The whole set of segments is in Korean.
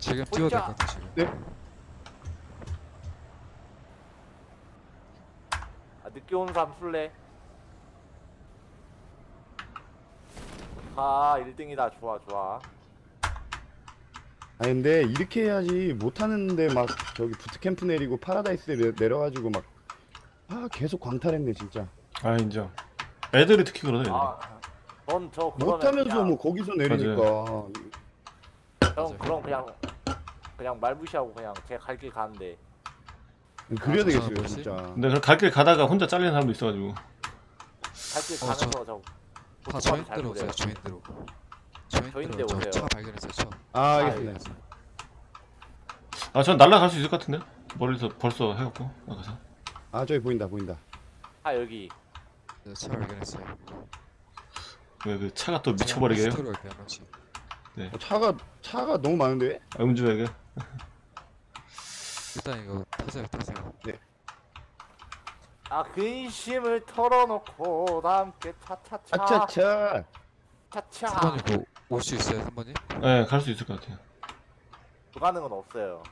지금 뛰어야 될 것 같아 지금 네. 아, 늦게 온 사람 술래. 아 1등이다 좋아 좋아. 아 근데 이렇게 해야지 못하는데 막 저기 부트캠프 내리고 파라다이스 내, 내려가지고 막 아 계속 광탈했네 진짜 아 인정. 애들이 특히 그러네. 애들이. 아전저 못하면서 뭐 거기서 내리니까 형 그럼 그냥 그냥 말 무시하고 그냥 제갈길 가는데 그래야 아, 되겠어요 뭐지? 진짜 근데 그 갈길 가다가 혼자 잘리는 사람도 있어가지고. 갈길 어, 가면서 저- 저 다 보트만 잘 저인대로 보래요. 오세요 저인대로 저인대 저인대로 저 오세요. 차 발견했어요 차 아 알겠습니다 아 전 날라갈 수 있을 것 같은데. 머리에서 벌써 해갖고 나가서. 아 저기 보인다 보인다 아 여기 네, 차 발견했어요 왜 그 차가 또 미쳐버리게 해요? 스토리 한 명씩 어, 차가 차가 너무 많은데 아, 음주에게. 일단 이거 타세요 타세요 아 근심을 털어놓고 다 함께 차차차 아차차 차차 3번님 뭐올 수 있어요 3번님? 네, 갈 수 있을 것 같아요. 불가능은 없어요.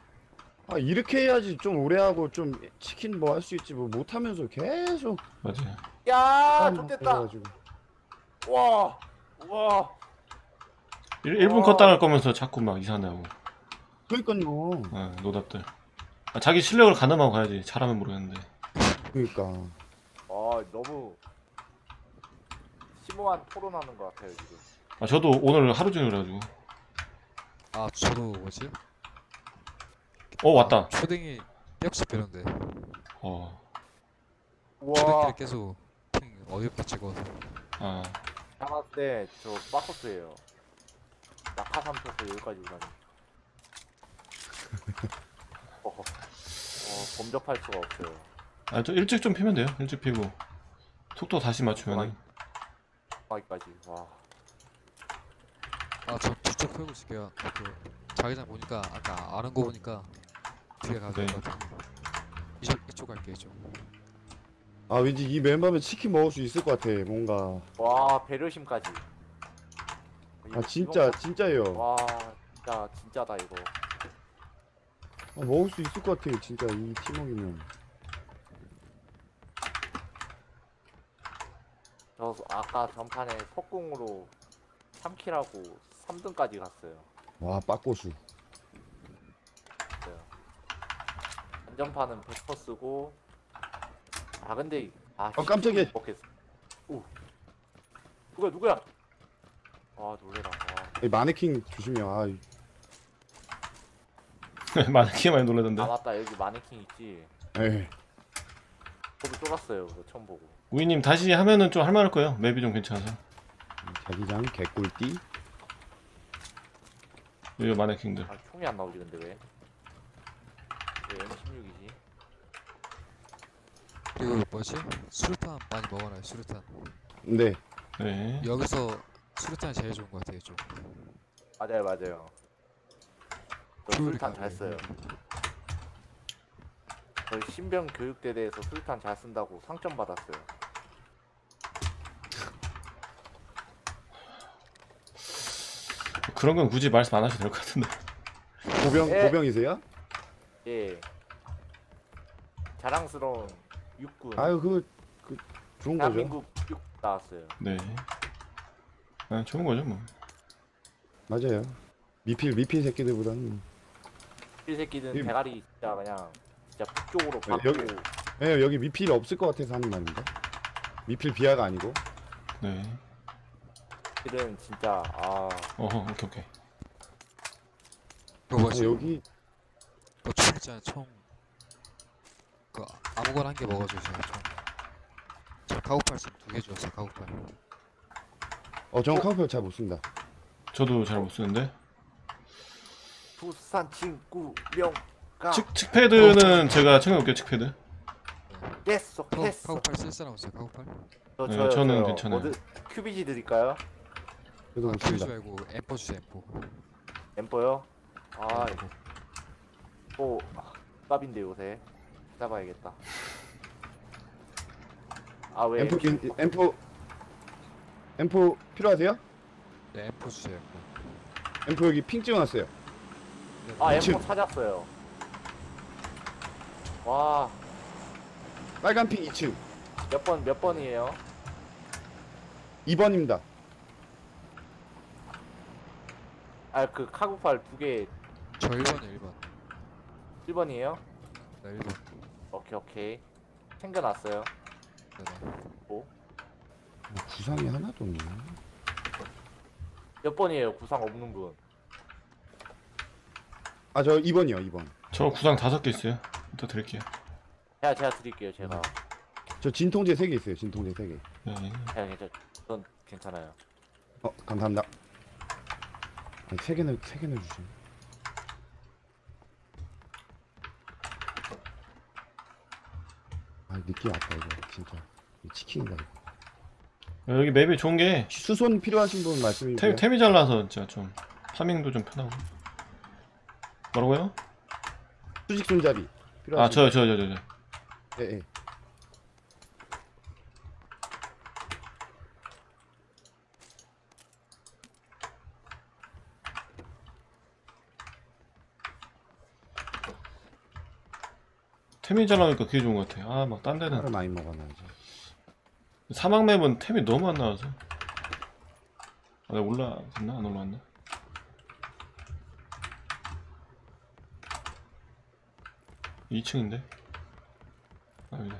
아 이렇게 해야지 좀 오래 하고 좀 치킨 뭐 할 수 있지 뭐 못하면서 계속 맞아요. 야 좋됐다. 그래가지고. 와 와. 1, 분 어. 컷 당할 거면서 자꾸 막 하고. 그러니까요 아, 노답들. 아, 자기 실력을 가늠하고 가야지. 잘하면 모르겠는데. 그러니까 아 너무 심오한 토론하는 것 같아요 지금. 아, 저도 오늘 하루 종일 그래가지고. 아 저도 뭐지? 어, 왔다. 초딩이 뼈없이 빼는데 어, 와 초딩끼리 계속 핑 어이없게 찍어서 아, 잡았을 때저 빠코스예요. 낙하산 펴서 여기까지 오다니. 어, 어 범접할 수가 없어요. 아, 저 일찍 좀 피면 돼요. 일찍 피고. 속도 다시 맞추면은. 여기까지 와. 아저 뒤쪽 펴고 있을게요 그 자기장 보니까 아까 아는 거 보니까 뒤에 가야 네. 될것 같아 이쪽, 이쪽 갈게요 이쪽 아 왠지 이 멤버면 치킨 먹을 수 있을 것 같아 뭔가 와 배려심까지. 아 진짜 진짜예요 와 진짜 진짜다 이거. 아, 먹을 수 있을 것 같아 진짜 이 팀워크면 저 아까 전판에 석궁으로 3킬하고 3등까지 갔어요. 와 빠꼬수 진짜요. 안전판은 100% 쓰고 아 근데 아 어, 깜짝이야. 먹겠어. 오 누구야 누구야? 아 놀래라. 와. 이 마네킹 조심해요 아, 이- 많이 키 많이 놀라던데. 아 맞다 여기 마네킹 있지. 에이 저도 쫄았어요 그거 처음 보고. 우이님 다시 하면은 좀 할만할 거예요. 맵이 좀 괜찮아서. 자기장 개꿀띠 여기 마네킹들. 아 총이 안 나오지 근데 왜? 왜 M16이지? 그리고 뭐지? 수류탄 많이 먹어놔요 수류탄 네 네. 여기서 수류탄이 제일 좋은 것 같아요 좀 맞아요 맞아요. 저 술탄 잘 써요. 저희 신병 교육대대에서 술탄 잘 쓴다고 상점 받았어요. 그런 건 굳이 말씀 안 하셔도 될 것 같은데. 고병 에. 고병이세요? 예. 자랑스러운 육군. 아유 그, 그 좋은 거죠 대한민국 육 나왔어요. 네. 아, 좋은 거죠, 뭐. 맞아요 미필 미필 새끼들보다는 이 새끼는 이- 대가리 진짜 그냥 진짜 북쪽으로 네, 받고 여기- 예 여기 미필 없을 것 같아서 하는 말입니다 미필 비하가 아니고 네. 들은 진짜 아 어허, 오케이, 오케이. 그거 아, 뭐지? 여기 뭐총 있잖아요 총그 아무거나 한 개 먹어주세요 총저 카우팔 두개 주었어요 카우팔 어 저는 카우펠 잘못 씁니다 저도 잘 못 쓰는데. 부산 친구 명가 칙, 칙패드는 제가 챙겨올게요, 칙패드. 됐어 카우, 됐어. 카우팔 쓸 사람 없어요 카우팔? 저, 네, 저요, 저는 저요. 괜찮아요. 모두 큐비지 드릴까요? 그래도 아 못 큐즈 씁니다 말고 엠퍼 주세요 엠퍼 엠퍼요? 아 이거 또 아, 값인데 요새 잡아야겠다. 아왜 긴- 앰 프 앰프 필요하세요? 네 엠퍼 주세요 앰프 여기 핑 찍어놨어요 아. M4 찾았어요. 와, 빨간 핑 2층. 몇 번, 몇 번이에요? 2번입니다. 아, 그 카구팔 두 개 저 1번이요 1번 1번이에요? 네 1번 오케이, 오케이. 챙겨놨어요. 네 네 뭐 구상이 하나도 없네. 몇 번이에요? 구상 없는 분. 아, 저 2번이요, 2번. 저 구상 다섯 개 있어요. 또 드릴게요. 제가, 제가 드릴게요, 제가. 저 진통제 3개 있어요, 진통제 3개. 네. 제가 괜찮, 전 괜찮아요. 어, 감사합니다. 아니, 3개는, 3개는 주시 아, 느낌 왔다, 이거. 진짜. 이 치킨인가, 이거. 어, 여기 맵이 좋은 게 수손 필요하신 분 주세요. 템, 템이 잘 나서 진짜 좀 파밍도 좀 편하고. 뭐라고요? 수직 손잡이. 필요하신 아, 저, 저, 저, 저, 저. 분. 예, 예. 템이 잘 나오니까 그게 좋은 것 같아. 아, 막 딴 데는. 많이 먹어놔야지. 사막 맵은 템이 너무 안 나와서. 아, 내가 올라갔나? 안 올라갔나? 이층인데 아, 여기다.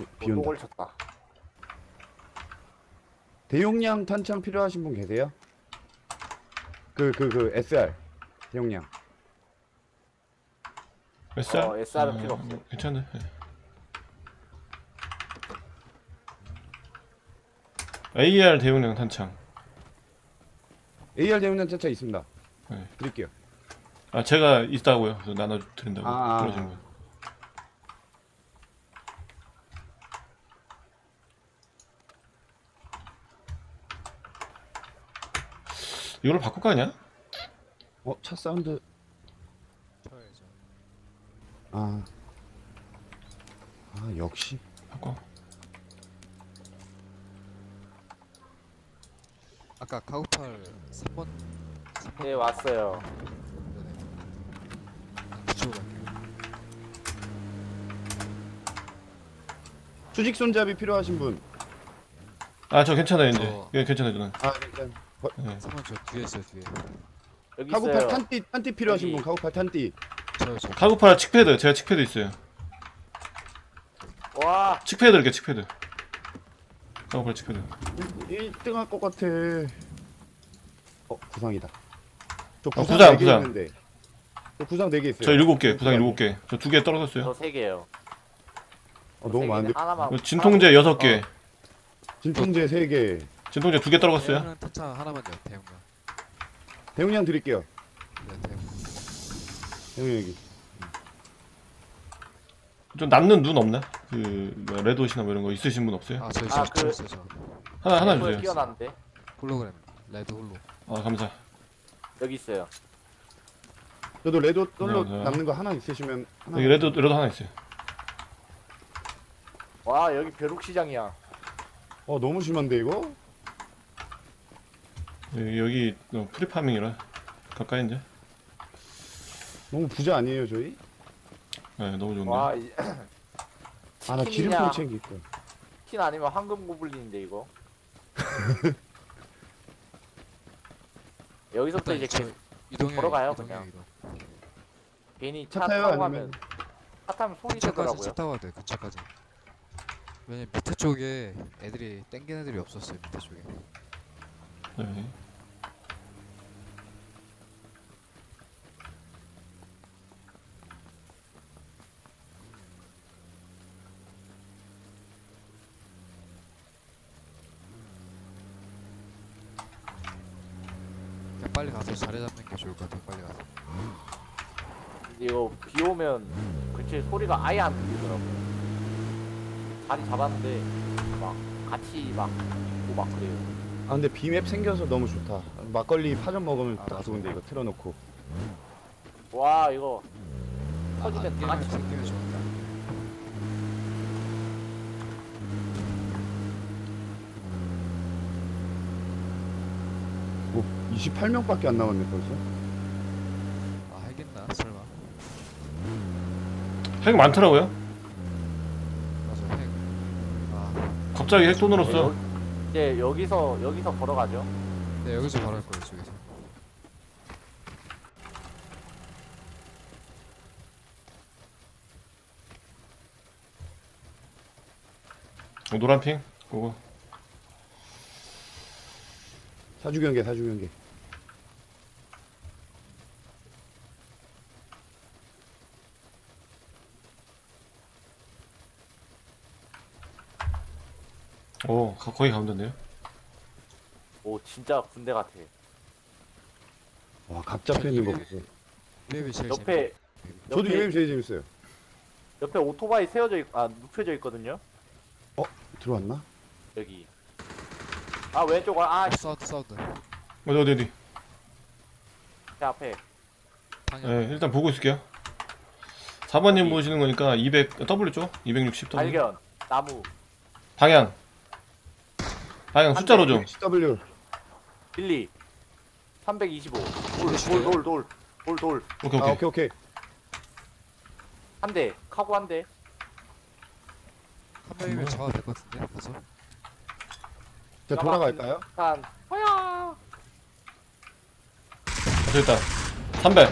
예, 비 온다. 똥을 쳤다. 대용량 탄창 필요하신 분 계세요? 그, 그, 그, SR. 대용량. SR? 어, SR 은 아, 필요 없어. 뭐, 괜찮네. 예. AR 대용량 탄창. AR 대용량 탄창 있습니다. 네. 드릴게요. 아, 제가 있다고요. 그래서 나눠 드린다고. 아, 아, 그러신 아. 거예요. 이걸로 바꿀 거 아니야? 어, 차 사운드. 쳐야죠 아. 아, 역시. 바꿔. 아까 카우팔 3번 3번 네, 왔어요. 수직 손잡이 필요하신 분. 아, 저 괜찮아요, 이제. 저- 예, 괜찮아요, 저는. 아, 괜찮. 네. 3번 저 뒤에 있어요 뒤에 여기 카구팔 있어요. 탄띠, 탄띠 필요하신 여기. 분. 카구팔 탄띠. 저요 저 카구팔 칙패드, 제가 칙패드 있어요. 와, 칙패드 이렇게 칙패드. 카구팔 칙패드. 1등 할 것 같아. 어, 구상이다. 저 어, 구상 구상, 4개 구상. 있는데. 저 구상 4개 있어요. 저 일곱 개, 구상 일곱 개. 저 두 개 떨어졌어요. 저 세 개요. 어, 너무 많은데. 하나만. 그 진통제 여섯 개. 진통제 3개. 진통제 두 개 떨어졌어요. 대용량 탄창 하나만요 대용량 대용량 드릴게요. 네 대용량 대용량 여기. 좀 남는 눈 없나? 그 뭐, red dot이나 뭐 이런 거 있으신 분 없어요? 아 저희 아, 저, 그- 저 있어요 저 하나 하나 을 주세요. 끼워놨는데 홀로그램 red holo 아 감사. 여기 있어요. 저도 red 떨로 네, 네. 남는 거 하나 있으시면 하나. 여기 red red 하나 있어요. 와, 여기 벼룩 시장이야. 어, 너무 심한데 이거? 여기, 여기 어, 프리파밍이라 가까이 이제. 너무 부자 아니에요, 저희? 네, 너무 좋은데. 와, 이, 아, 나 치킨이냐. 기름통 챙길 거. 킨 아니면 황금 고블린인데 이거. 여기서부터 이제 저 개- 이동해 걸어가요, 이동해 그냥. 이동 괜히 차 차, 타요? 타고 아니면- 가면 차 타면 손이 근처까지 들더라고요. 차 타고 가야 돼 근처까지 왜냐면 밑에 쪽에 애들이 땡긴 애들이 없었어요 밑에 쪽에 네. 그냥 빨리 가서 자리 잡는 게 좋을 것 같아 빨리 가서 이거 비 오면 그치 소리가 아예 안 들리더라고요. 자리 잡았는데 막 같이 막 있고 막 그래요. 아, 근데 비맵 생겨서 너무 좋다. 막걸리 파전 먹으면 아, 딱 좋은데 이거 틀어놓고. 와 이거 아, 터지면 다 같이 생기면 좋다 28명밖에 안 남았네 벌써. 아 하겠나 설마 핵 많더라고요. 맞아 핵 아, 갑자기 핵또 늘었어. 이제 여기서 여기서 걸어가죠. 네 여기서 바로 할 거예요 이쪽에서 어, 노란 핑. 그거. 사주 경계 사주 경계. 오, 가- 거의 된대요. 오 진짜 군대 같아. 와 각 잡혀 있는 거. 맵이 제일 옆에 저도 이 옆에, 게임 제일 재밌어요. 옆에 오토바이 세워져 있, 아 눕혀져 있거든요. 들어왔나? 여기. 아 왼쪽 아 재밌어요. 사운드 사운드 어디, 어디, 어디. 제 앞에 방향 네, 일단 보고 있을게요. 4번님 보시는 거니까 200, W 쪽? 260 W. 발견 나무 방향. 방향 숫자로 좀. CW. 빌리 325 주세요. 돌돌 돌 돌 돌 돌 오케이, 아 오케이. 오케이 오케이. 한 대 카고 한 대 한 명이면 잡아도 될 것 같은데 가서 자 돌아갈까요? 한 허야 저기 있다. 300.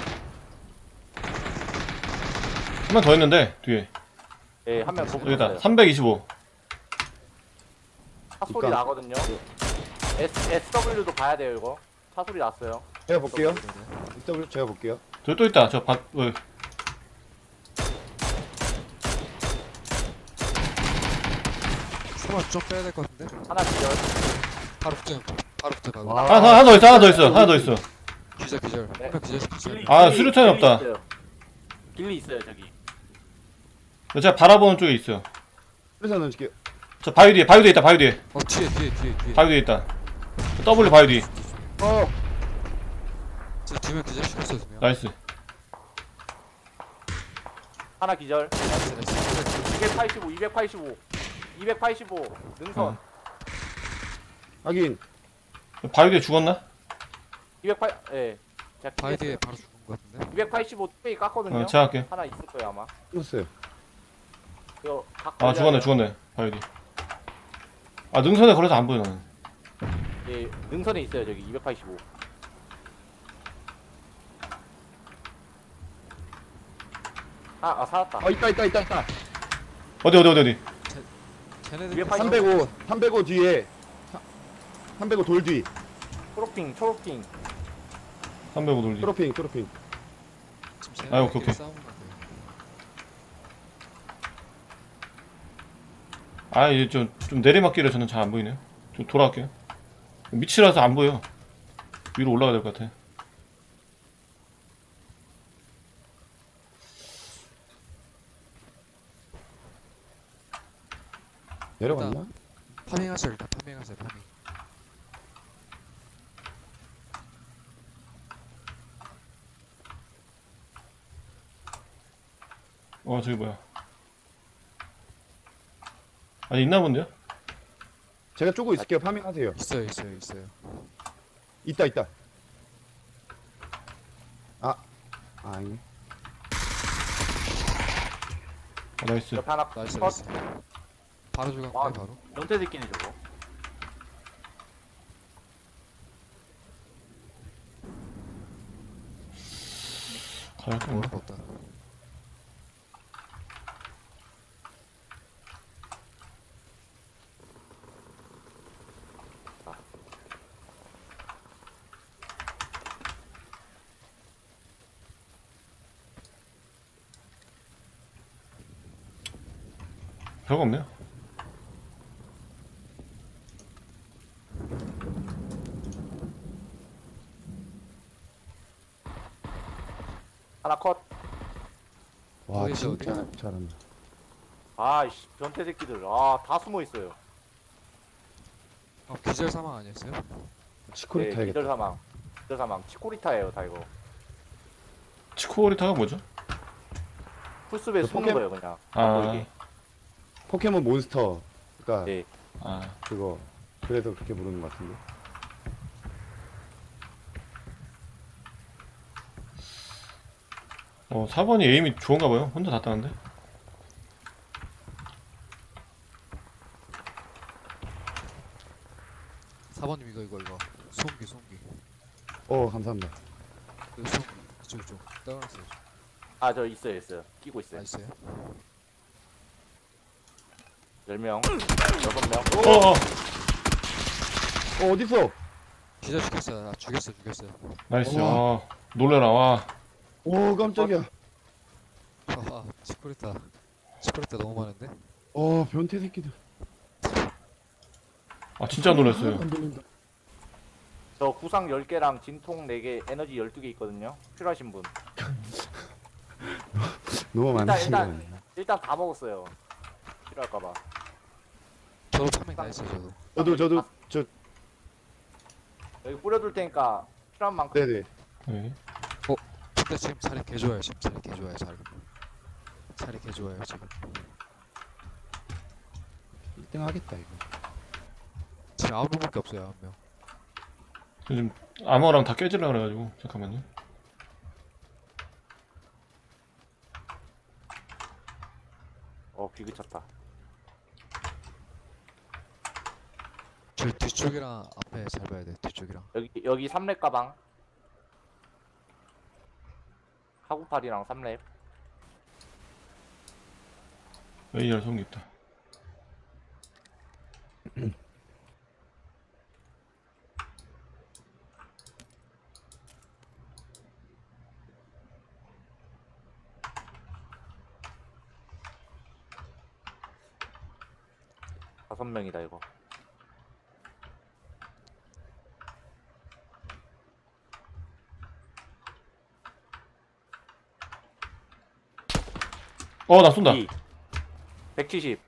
한 명 더 있는데, 뒤에. 예 한 명더 여기 있다. 붙었어요 325. 차 소리 그러니까- 나거든요 S, SW도 봐야 돼요 이거 차 소리 났어요 제가 볼게요. CW 제가 볼게요. 저기 또 있다. 저 밭, 어, 소만 좀 빼야 될 것 같은데 하나 기절 바로 붙여 바로 붙여 바로 아. 하나, 하나, 하나 더 있어, 하나 더 있어, 하나 더 있어. 기절 기절 네. 기절 아, 길리- 수류탄이 길리 없다. 있어요. 길리 있어요 저기 제가 바라보는 쪽에 있어요. 그래서 넣을게요. 저 바위 뒤에, 바위 뒤에 있다, 바위 뒤에. 어 뒤에 뒤에 뒤에 뒤에 바위 뒤에 있다. 저 W 바위 뒤. 어. 저 두명 기절 시켰어요 두명 nice. 하나 기절 nice nice 285 285 285 능선 어. 확인. 바위 뒤에 죽었나? 208 예. 제가 바위 뒤에. 바로 죽은 것 같은데 285 뚝배기 깠거든요 어, 제가 할게. 하나 있을 거예요 아마 끊었어요. 이거 각 아, 죽었네, 걸려요. 죽었네. 바위 뒤. 아, 능선에 걸어서 안 보여, 나는. 예, 능선에 있어요 저기 285 아, 아 살았다 아 있다 있다 있다 있다. 어디, 어디, 어디, 어디. 쟤네들 280. 305 305 뒤에 305 돌 뒤. 초록핑 초록핑 305 돌리. 트로핑 트로핑. 지금 아, 오케이, 오케이. 싸우는 아, 이제 좀, 좀 내리막길에 저는 잘 안 보이네요. 좀 돌아갈게요. 밑이라서 안 보여. 위로 올라가야 될 것 같아. 내려갔나? 파밍하세요 일단 파밍하세요 파밍 어, 저기 뭐야. 아니, 있나 본데요? 제가 쪼고 있을게요. farming하세요. 있어요 있어요 있어요 있다 있다. 아. 아 아니네. 어, nice. 옆에 하나 nice cut nice 바로 와. 거야 바로 변태 새끼네 저거. 모를 거 없다 별거 없네요. 하나 컷와 어디서 진짜 잘한다. 아이씨 변태 새끼들 아 다 숨어 있어요 어 기절 사망 아니었어요? 치코리 네, 타야겠다. 기절 사망 기절 사망 치코리타예요 다 이거 치코리타가 뭐죠? 풀숲에 그 숨는 포켓- 거예요 그냥 아, 보이게. 포켓몬 몬스터. 그니까. 네. 아, 그거. 그래서 그렇게 부르는 것 같은데. 어, 4번이 에임이 좋은가 봐요. 혼자 다 따는데. 사번님 이거 이거 이거 소음기 소음기 어, 감사합니다. 그 소음기 이쪽 이쪽 따라놨어요 아 저 있어요 있어요 끼고 있어요 아 있어요? 10명 6명 어 어 어 어딨어? 기절 시켰어요 아 죽였어 죽였어요 nice 우와. 아 놀래라 와 오 깜짝이야. 하하 치코리타 치코리타 너무 많은데? 어 변태 새끼들. 아 진짜 놀랐어요 안 들린다. 저 구상 10개랑 진통 4개 에너지 12개 있거든요 필요하신 분 너무 많으신 거 일단- 아니야? 일단 다 먹었어요 필요할까봐 저도 farming 다 했어요 저도. 저도 저도 저 여기 뿌려둘 테니까 필요한 만큼. 네네. 네. 근데 지금 자리 개 좋아요 지금 자리 개 좋아요 자리. 자리 개 좋아요 지금. 1등 하겠다 이거. 지금 아홉 명밖에 없어요 아홉 명. 저 지금 아머랑 다 깨질라 그래가지고 잠깐만요. 어 비그쳤다 저 뒤쪽이랑 앞에 잘 봐야 돼 뒤쪽이랑. 여기 여기 3렙 가방. 카구팔이랑 3렙. AR 성기 있다. 다섯 명이다 이거 어 나 쏜다. 2 170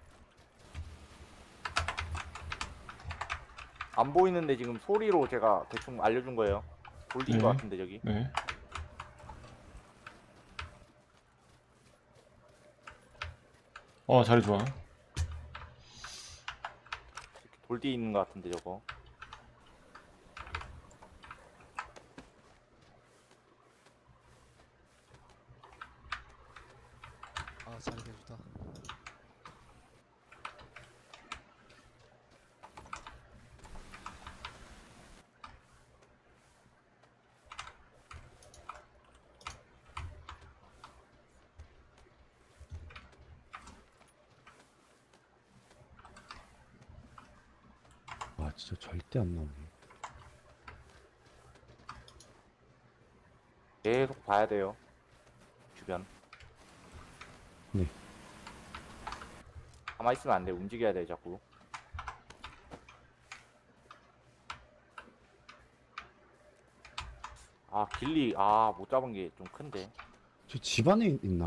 안 보이는데 지금 소리로 제가 대충 알려준 거예요. 돌린 거 네. 같은데 저기. 네. 어, 자리 좋아. 돌 뒤에 있는 거 같은데 저거 절대 안 나오네. 계속 봐야 돼요 주변 네. 가만히 있으면 안 돼 움직여야 돼 자꾸 아 길리 아 못 잡은 게 좀 큰데 저 집 안에 있- 있나?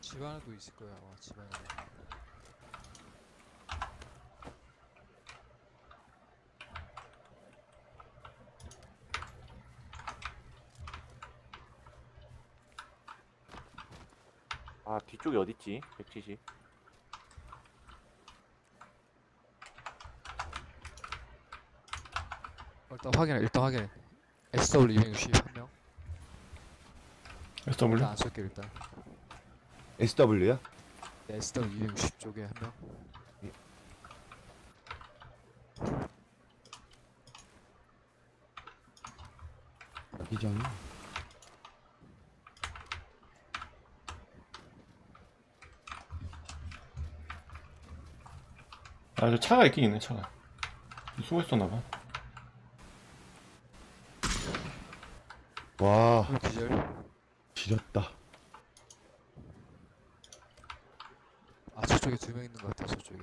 집 안에도 있을 거야 아마 집 안에 아 뒤쪽이 어딨지? 170 일단 확인해 일단 확인해. SW 260 한명. SW? 일단 안 쏠게 일단. SW야? 네, SW 260 쪽에 한명. 이전. 아, 저 차가 있긴 있네, 차가. 숨어 있었나봐. 와 어, 기절 지렸다. 아 저쪽에 두 명 있는 것 같아 저쪽에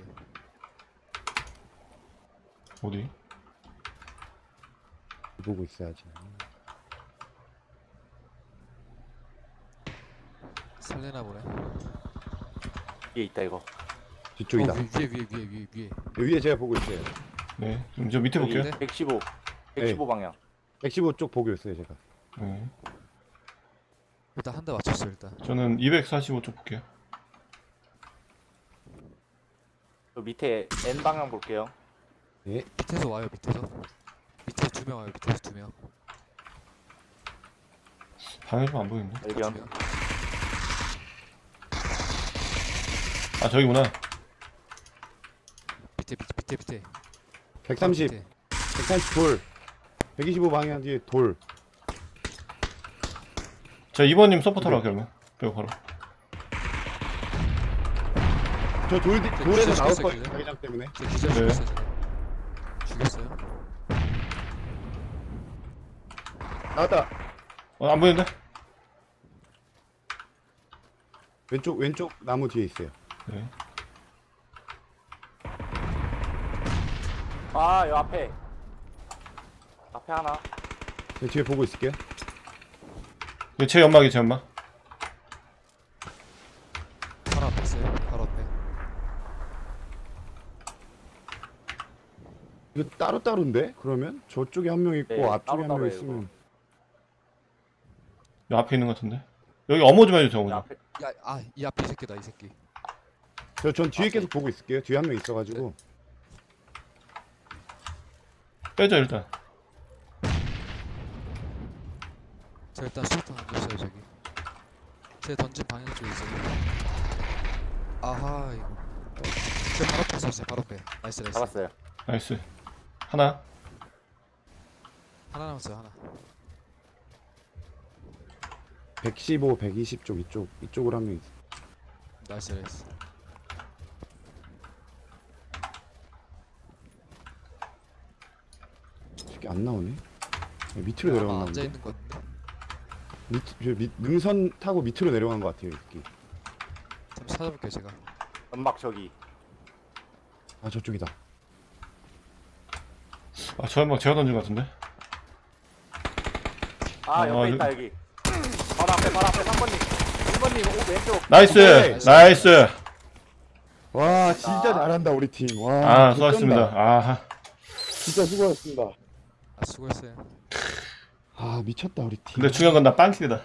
어디? 보고 있어야지. 살려나 보네 위에 있다 이거 뒤쪽이다. 어, 위, 위에 위에 위에 위에 위에 위에 제가 보고 있어요. 네. 좀저 밑에 볼게요. 네. 115 115 방향 115쪽 보고 있어요 제가. 네. 일단 한 대 맞췄어 일단 저는 245쪽 볼게요. 저 밑에 N 방향 볼게요 예. 밑에서 와요 밑에서 밑에 두 명 와요 밑에서 두 명 방해 좀안 보이는데? 발견. 아 저기구나. 밑에 밑에 밑에 밑에 130 밑에. 130 돌. 125 방향 뒤에 돌. 자 2번님 서포터로 할게요 그러면. 빼고 바로. 저 돌, 저 돌에서 나올 거예요. 기절. 자기장 때문에. 저 기절 네. 죽였어요 죽였어요 나왔다. 어, 안 보이는데? 왼쪽 왼쪽 나무 뒤에 있어요. 네. 아, 요 앞에. 앞에 하나. 저 뒤에 보고 있을게요. 이거 제 연막이 제 연막. 바로 앞에 있어요 바로 앞에 이거 따로 따로인데? 그러면 저쪽에 한 명 있고 네, 앞쪽에 한명 따로따로예요, 있으면 여 앞에 있는 것 같은데. 여기 어머 좀 해주세요 요 어머 좀. 앞에. 야 아 이 앞에 이 새끼다 이 새끼 저 전 뒤에 아, 계속 보고 있을게요. 뒤에 한 명 있어가지고 빼자 일단. 저 일단 수류탄 던졌어요 저기 제 던진 방향 쪽에 있어요 아하 이거 저 바로 앞에 있었어요 바로 앞에 nice nice 잡았어요. nice. 하나. 하나 남았어요 하나 115, 120쪽 이쪽 이쪽으로 한명 있어. nice nice 이게 안 나오네. 네, 밑으로 아마 내려갔나 앉아 본데. 있는 것 같은데 밑, 저 밑, 능선 타고 밑으로 내려간 것 같아요. 이렇게. 잠시 찾아볼게요 제가 연막 저기. 아 저쪽이다. 아 저 연막 제가 던진 것 같은데. 아, 아, 옆에 그- 있다, 여기. 바로 앞에, 바로 앞에 3번님. 1번님, 오, 왼쪽. nice. 오케이. nice. 와 진짜 아. 잘한다 우리 팀. 와. 아. 수고하셨습니다. 아. 진짜 수고하셨습니다. 아 수고했어요 아 미쳤다 우리 팀. 근데 중요한 건 나 빵킬이다.